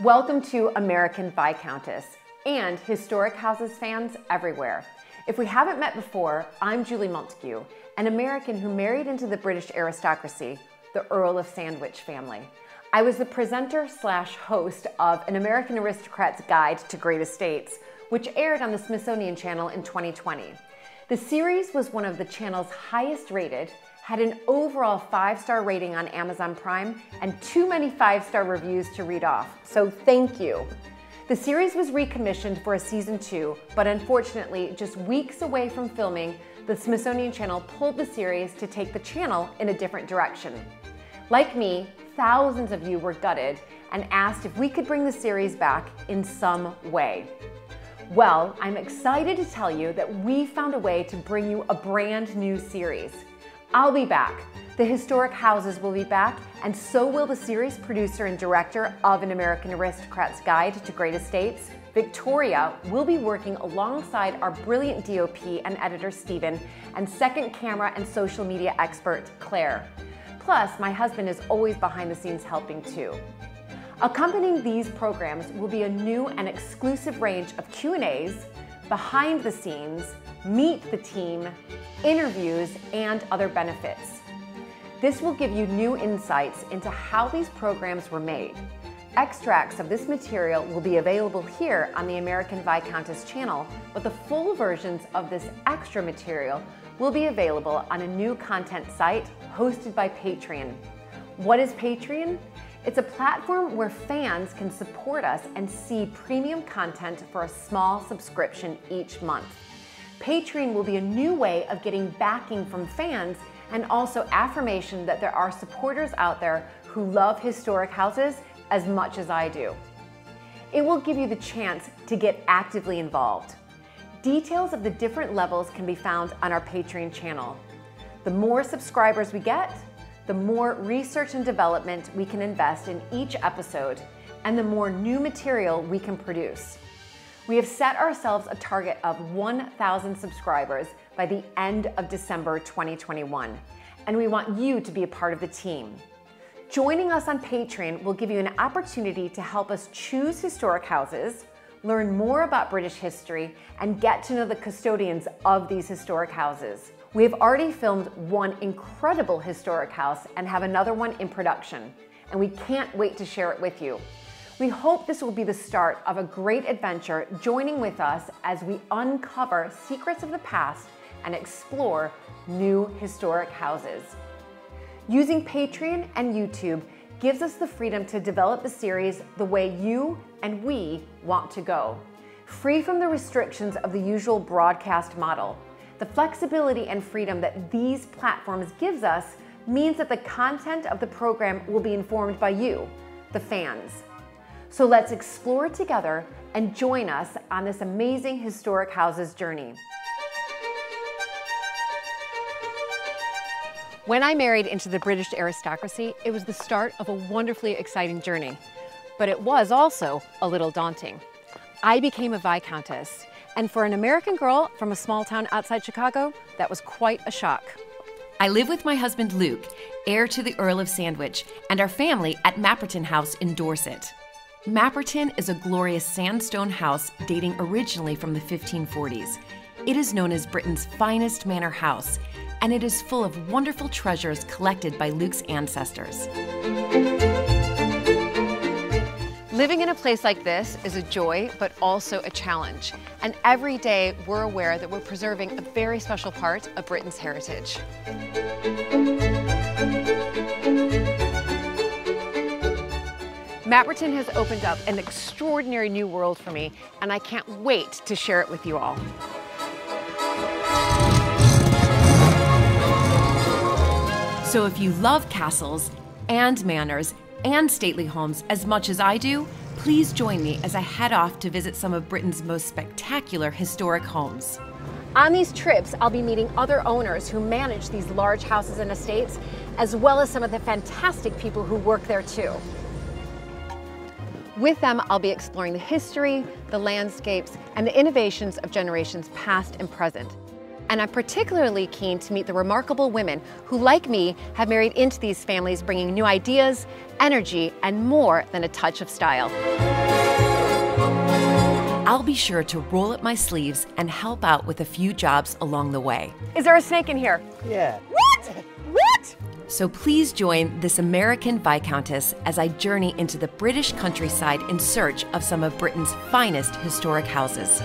Welcome to American Viscountess and historic houses fans everywhere. If we haven't met before, I'm Julie Montagu, an American who married into the British aristocracy, the Earl of Sandwich family. I was the presenter slash host of An American Aristocrat's Guide to Great Estates, which aired on the Smithsonian Channel in 2020. The series was one of the channel's highest rated, had an overall five star rating on Amazon Prime, and too many five star reviews to read off. So thank you. The series was recommissioned for a season two, but unfortunately, just weeks away from filming, the Smithsonian Channel pulled the series to take the channel in a different direction. Like me, thousands of you were gutted and asked if we could bring the series back in some way. Well, I'm excited to tell you that we found a way to bring you a brand new series. I'll be back. The Historic Houses will be back, and so will the series producer and director of An American Aristocrat's Guide to Great Estates. Victoria will be working alongside our brilliant DOP and editor Stephen and second camera and social media expert Claire. Plus, my husband is always behind the scenes helping too. Accompanying these programs will be a new and exclusive range of Q&As, behind the scenes, meet the team, interviews, and other benefits. This will give you new insights into how these programs were made. Extracts of this material will be available here on the American Viscountess channel, but the full versions of this extra material will be available on a new content site hosted by Patreon. What is Patreon? It's a platform where fans can support us and see premium content for a small subscription each month. Patreon will be a new way of getting backing from fans and also affirmation that there are supporters out there who love historic houses as much as I do. It will give you the chance to get actively involved. Details of the different levels can be found on our Patreon channel. The more subscribers we get, the more research and development we can invest in each episode, and the more new material we can produce. We have set ourselves a target of 1,000 subscribers by the end of December 2021, and we want you to be a part of the team. Joining us on Patreon will give you an opportunity to help us choose historic houses, learn more about British history, and get to know the custodians of these historic houses. We have already filmed one incredible historic house and have another one in production, and we can't wait to share it with you. We hope this will be the start of a great adventure joining with us as we uncover secrets of the past and explore new historic houses. Using Patreon and YouTube gives us the freedom to develop the series the way you and we want to go, free from the restrictions of the usual broadcast model. The flexibility and freedom that these platforms gives us means that the content of the program will be informed by you, the fans. So let's explore together and join us on this amazing historic houses journey. When I married into the British aristocracy, it was the start of a wonderfully exciting journey. But it was also a little daunting. I became a Viscountess, and for an American girl from a small town outside Chicago, that was quite a shock. I live with my husband Luke, heir to the Earl of Sandwich, and our family at Mapperton House in Dorset. Mapperton is a glorious sandstone house dating originally from the 1540s. It is known as Britain's finest manor house, and it is full of wonderful treasures collected by Luke's ancestors. Living in a place like this is a joy, but also a challenge. And every day we're aware that we're preserving a very special part of Britain's heritage. Mapperton has opened up an extraordinary new world for me, and I can't wait to share it with you all. So if you love castles and manors and stately homes as much as I do, please join me as I head off to visit some of Britain's most spectacular historic homes. On these trips, I'll be meeting other owners who manage these large houses and estates, as well as some of the fantastic people who work there too. With them, I'll be exploring the history, the landscapes, and the innovations of generations past and present. And I'm particularly keen to meet the remarkable women who, like me, have married into these families, bringing new ideas, energy, and more than a touch of style. I'll be sure to roll up my sleeves and help out with a few jobs along the way. Is there a snake in here? Yeah. What? What? So please join this American Viscountess as I journey into the British countryside in search of some of Britain's finest historic houses.